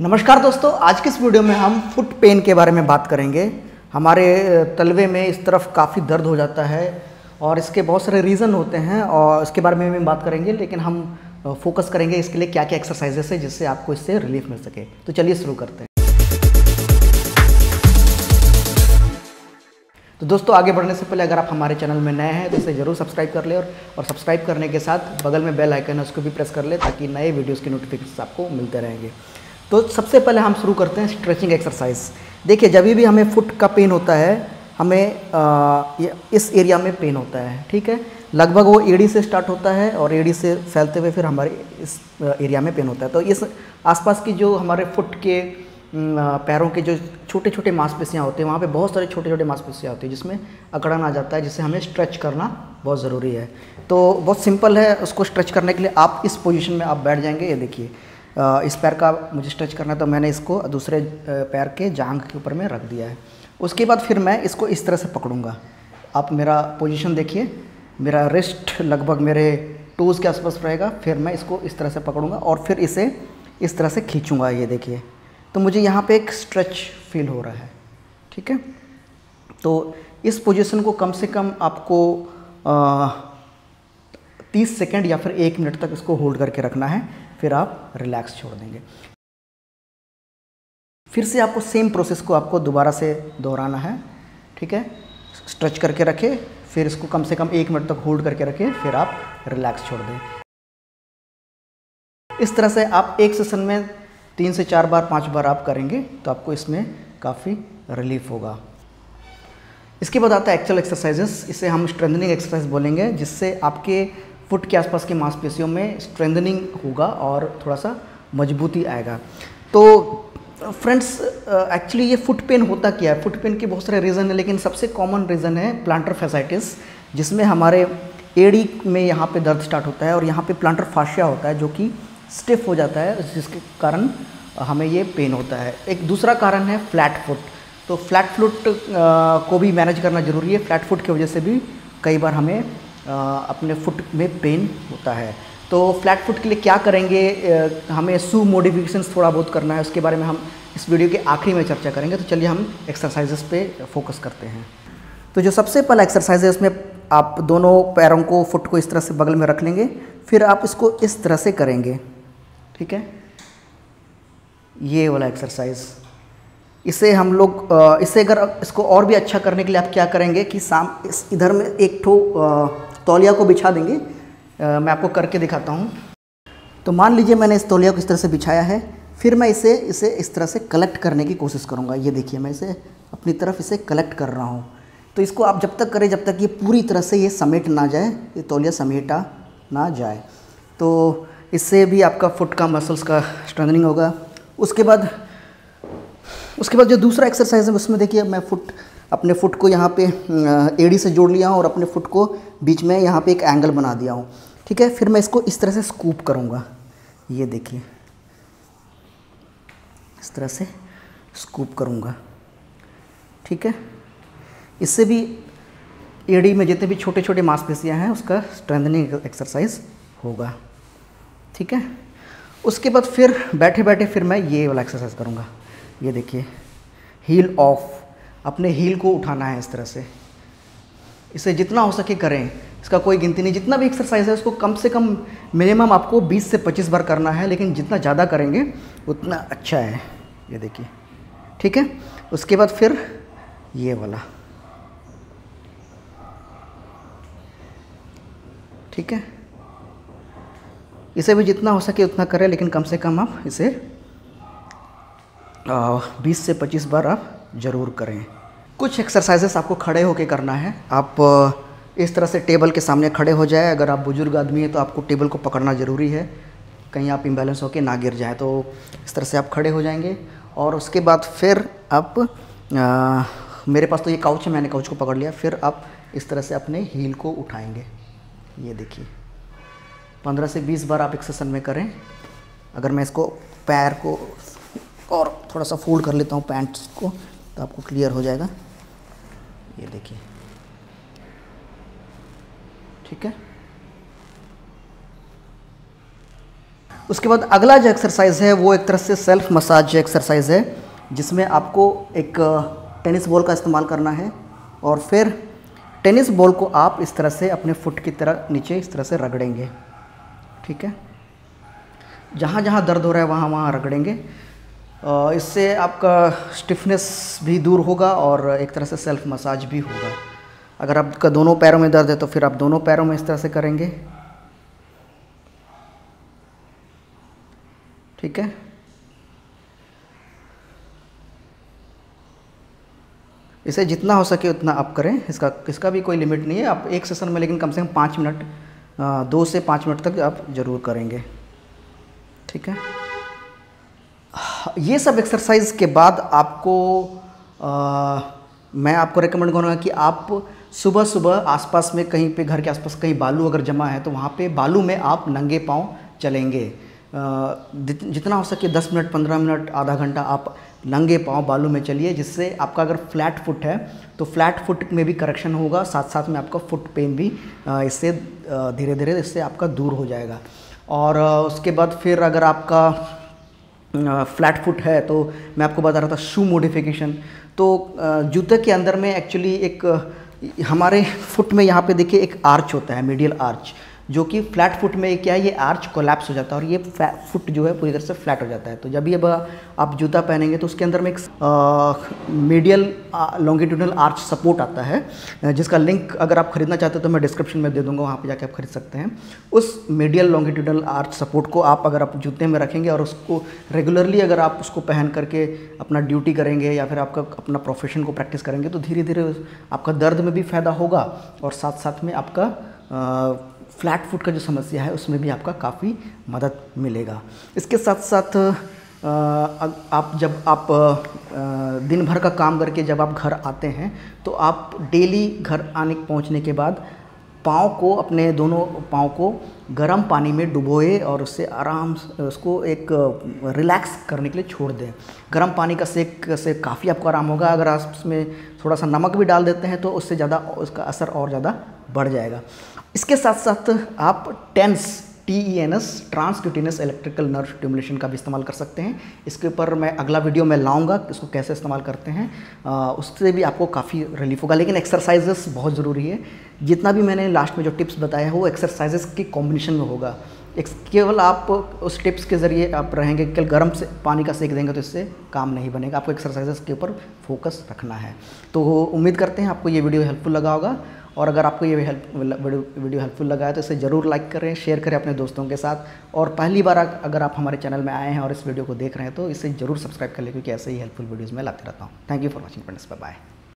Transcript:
नमस्कार दोस्तों आज की इस वीडियो में हम फुट पेन के बारे में बात करेंगे। हमारे तलवे में इस तरफ़ काफ़ी दर्द हो जाता है और इसके बहुत सारे रीज़न होते हैं और इसके बारे में भी बात करेंगे लेकिन हम फोकस करेंगे इसके लिए क्या क्या एक्सरसाइजेस है जिससे आपको इससे रिलीफ मिल सके। तो चलिए शुरू करते हैं। तो दोस्तों आगे बढ़ने से पहले अगर आप हमारे चैनल में नए हैं तो इसे ज़रूर सब्सक्राइब कर ले और, और सब्सक्राइब करने के साथ बगल में बेल आइकन है उसको भी प्रेस कर ले ताकि नए वीडियोस के नोटिफिकेशन आपको मिलते रहेंगे। तो सबसे पहले हम शुरू करते हैं स्ट्रेचिंग एक्सरसाइज देखिए जब भी हमें फुट का पेन होता है हमें आ, इस एरिया में पेन होता है ठीक है? लगभग वो एड़ी से स्टार्ट होता है और एड़ी से फैलते हुए फिर हमारे इस एरिया में पेन होता है। तो इस आसपास की जो हमारे फुट के पैरों के जो छोटे छोटे मांसपेशियाँ होते हैं वहाँ पे बहुत सारे छोटे छोटे मांसपेशियाँ होती है जिसमें अकड़न आ जाता है जिससे हमें स्ट्रेच करना बहुत ज़रूरी है। तो बहुत सिंपल है उसको स्ट्रेच करने के लिए। आप इस पोजिशन में आप बैठ जाएँगे ये देखिए। इस पैर का मुझे स्ट्रेच करना है तो मैंने इसको दूसरे पैर के जांग के ऊपर में रख दिया है। उसके बाद फिर मैं इसको इस तरह से पकड़ूँगा। आप मेरा पोजीशन देखिए। मेरा रिस्ट लगभग मेरे टूज़ के आसपास रहेगा। फिर मैं इसको इस तरह से पकड़ूँगा और फिर इसे इस तरह से खींचूँगा, ये देखिए। तो मुझे यहाँ पे एक स्ट्रेच फील हो रहा है। ठीक है? तो इस पोजीशन को कम से कम आपको तीस सेकेंड या फिर एक मिनट तक इसको होल्ड करके रखना है। फिर आप रिलैक्स छोड़ देंगे। फिर से आपको सेम प्रोसेस को आपको दोबारा से दोहराना है, ठीक है? स्ट्रेच करके रखें, फिर इसको कम से कम एक मिनट तक होल्ड करके रखें, फिर आप रिलैक्स छोड़ दें। इस तरह से आप एक सेशन में तीन से चार बार, पाँच बार आप करेंगे तो आपको इसमें काफ़ी रिलीफ होगा। इसके बाद आता है एक्चुअल एक्सरसाइजेस इसे हम स्ट्रेंथनिंग एक्सरसाइज बोलेंगे, जिससे आपके फुट के आसपास की मांसपेशियों में स्ट्रेंथनिंग होगा और थोड़ा सा मजबूती आएगा। तो फ्रेंड्स एक्चुअली ये फुट पेन होता क्या है? फुट पेन के बहुत सारे रीज़न है, लेकिन सबसे कॉमन रीज़न है प्लांटर फेसाइटिस जिसमें हमारे एड़ी में यहाँ पे दर्द स्टार्ट होता है और यहाँ पे प्लांटर फाशिया होता है जो कि स्टिफ हो जाता है, जिसके कारण हमें ये पेन होता है। एक दूसरा कारण है फ्लैट फुट तो फ्लैट फुट को भी मैनेज करना ज़रूरी है। फ्लैट फुट की वजह से भी कई बार हमें अपने फुट में पेन होता है। तो फ्लैट फुट के लिए क्या करेंगे? हमें शू मॉडिफिकेशन थोड़ा बहुत करना है, उसके बारे में हम इस वीडियो के आखिरी में चर्चा करेंगे। तो चलिए हम एक्सरसाइजेस पे फोकस करते हैं। तो जो सबसे पहला एक्सरसाइज है, उसमें आप दोनों पैरों को फुट को इस तरह से बगल में रख लेंगे, फिर आप इसको इस तरह से करेंगे। ठीक है? ये वाला एक्सरसाइज इसे हम लोग इसे अगर इसको और भी अच्छा करने के लिए आप क्या करेंगे कि साम इस, इधर में एक ठो तौलिया को बिछा देंगे। आ, मैं आपको करके दिखाता हूँ। तो मान लीजिए मैंने इस तौलिया को इस तरह से बिछाया है। फिर मैं इसे इसे इस तरह से कलेक्ट करने की कोशिश करूँगा। ये देखिए मैं इसे अपनी तरफ़ इसे कलेक्ट कर रहा हूँ। तो इसको आप जब तक करें जब तक ये पूरी तरह से ये समेट ना जाए ये तौलिया समेटा ना जाए। तो इससे भी आपका फुट का मसल्स का स्ट्रेंथनिंग होगा। उसके बाद उसके बाद जो दूसरा एक्सरसाइज है उसमें देखिए मैं फुट अपने फुट को यहाँ पे एड़ी से जोड़ लिया हूँ और अपने फुट को बीच में यहाँ पे एक एंगल बना दिया हूँ। ठीक है? फिर मैं इसको इस तरह से स्कूप करूँगा। ये देखिए। इस तरह से स्कूप करूँगा। ठीक है? इससे भी एड़ी में जितने भी छोटे छोटे मांसपेशियाँ हैं, उसका स्ट्रेंथनिंग एक्सरसाइज होगा। ठीक है? उसके बाद फिर बैठे बैठे फिर मैं ये वाला एक्सरसाइज करूँगा। ये देखिए। हील ऑफ़ अपने हील को उठाना है इस तरह से। इसे जितना हो सके करें। इसका कोई गिनती नहीं। जितना भी एक्सरसाइज है, उसको कम से कम मिनिमम आपको 20 से 25 बार करना है, लेकिन जितना ज़्यादा करेंगे, उतना अच्छा है। ये देखिए। ठीक है? उसके बाद फिर ये वाला। ठीक है? इसे भी जितना हो सके उतना करें, लेकिन कम से कम आप इसे बीस से पच्चीस बार आप ज़रूर करें। कुछ एक्सरसाइजेस आपको खड़े होकर करना है। आप इस तरह से टेबल के सामने खड़े हो जाए। अगर आप बुज़ुर्ग आदमी हैं तो आपको टेबल को पकड़ना ज़रूरी है। कहीं आप इम्बेलेंस होकर ना गिर जाए तो इस तरह से आप खड़े हो जाएँगे। और उसके बाद फिर आप आ, मेरे पास तो ये काउच है मैंने काउच को पकड़ लिया। फिर आप इस तरह से अपने हील को उठाएँगे। ये देखिए। पंद्रह से बीस बार आप एक सेशन में करें। अगर मैं इसको पैर को और थोड़ा सा फोल्ड कर लेता हूँ पैंट्स को। तो आपको क्लियर हो जाएगा। ये देखिए। ठीक है? उसके बाद अगला जो एक्सरसाइज है, वो एक तरह से सेल्फ मसाज एक्सरसाइज है, जिसमें आपको एक टेनिस बॉल का इस्तेमाल करना है और फिर टेनिस बॉल को आप इस तरह से अपने फुट की तरह नीचे इस तरह से रगड़ेंगे। ठीक है? जहाँ जहाँ दर्द हो रहा है वहाँ वहाँ रगड़ेंगे। इससे आपका स्टिफनेस भी दूर होगा और एक तरह से सेल्फ मसाज भी होगा। अगर आपका दोनों पैरों में दर्द है तो फिर आप दोनों पैरों में इस तरह से करेंगे। ठीक है? इसे जितना हो सके उतना आप करें। इसका इसका भी कोई लिमिट नहीं है। आप एक सेशन में लेकिन कम से कम पाँच मिनट दो से पाँच मिनट तक आप ज़रूर करेंगे। ठीक है? ये सब एक्सरसाइज के बाद आपको आ, मैं आपको रिकमेंड करूँगा कि आप सुबह सुबह आसपास में कहीं पे घर के आसपास कहीं बालू अगर जमा है तो वहाँ पे बालू में आप नंगे पाँव चलेंगे। जितना हो सके 10 मिनट 15 मिनट आधा घंटा आप नंगे पाँव बालू में चलिए जिससे आपका अगर फ्लैट फुट है तो फ्लैट फुट में भी करेक्शन होगा साथ साथ में आपका फुट पेन भी इससे धीरे धीरे इससे आपका दूर हो जाएगा। और उसके बाद फिर अगर आपका फ्लैट फुट है तो मैं आपको बता रहा था शू मोडिफिकेशन तो जूते के अंदर में एक्चुअली एक हमारे फुट में यहाँ पे देखिए एक आर्च होता है मीडियल आर्च जो कि फ्लैट फुट में क्या है, ये आर्च कोलैप्स हो जाता है और ये फुट जो है पूरी तरह से फ्लैट हो जाता है। तो जब ये आप जूता पहनेंगे तो उसके अंदर में एक मीडियल लॉन्गिट्यूडनल आर्च सपोर्ट आता है जिसका लिंक अगर आप खरीदना चाहते हो तो मैं डिस्क्रिप्शन में दे दूँगा, वहाँ पर जाके आप खरीद सकते हैं। उस मीडियल लॉन्गिट्यूडनल आर्च सपोर्ट को आप अगर आप जूते में रखेंगे और उसको रेगुलरली अगर आप उसको पहन करके अपना ड्यूटी करेंगे या फिर आपका अपना प्रोफेशन को प्रैक्टिस करेंगे तो धीरे धीरे आपका दर्द में भी फ़ायदा होगा और साथ साथ में आपका फ्लैट फुट का जो समस्या है, उसमें भी आपका काफ़ी मदद मिलेगा। इसके साथ साथ आप जब आप दिन भर का काम करके जब आप घर आते हैं तो आप डेली घर आने, पहुँचने के बाद पाँव को, अपने दोनों पाँव को गर्म पानी में डुबोए और उससे आराम उसको एक रिलैक्स करने के लिए छोड़ दें। गर्म पानी का सेक, से काफ़ी आपको आराम होगा। अगर आप उसमें थोड़ा सा नमक भी डाल देते हैं तो उससे ज़्यादा उसका असर और ज़्यादा बढ़ जाएगा। इसके साथ साथ आप TENS T E N S transcutaneous electrical nerve stimulation का भी इस्तेमाल कर सकते हैं। इसके ऊपर मैं अगला वीडियो में लाऊँगा इसको कैसे इस्तेमाल करते हैं। आ, उससे भी आपको काफ़ी रिलीफ होगा लेकिन एक्सरसाइजेस बहुत ज़रूरी है। जितना भी मैंने लास्ट में जो टिप्स बताया है वो एक्सरसाइजेस के कॉम्बिनेशन में होगा। केवल आप उस टिप्स के ज़रिए आप रहेंगे केवल गर्म से पानी का सेक देंगे तो इससे काम नहीं बनेगा। आपको एक्सरसाइजेस के ऊपर फोकस रखना है। तो उम्मीद करते हैं आपको ये वीडियो हेल्पफुल लगा होगा। और अगर आपको ये हेल्प वीडियो हेल्पफुल लगा है तो इसे ज़रूर लाइक करें शेयर करें अपने दोस्तों के साथ। और पहली बार अगर आप हमारे चैनल में आए हैं और इस वीडियो को देख रहे हैं तो इसे ज़रूर सब्सक्राइब कर लें, क्योंकि ऐसे ही हेल्पफुल वीडियोज़ में लाते रहता हूँ। Thank you for watching friends bye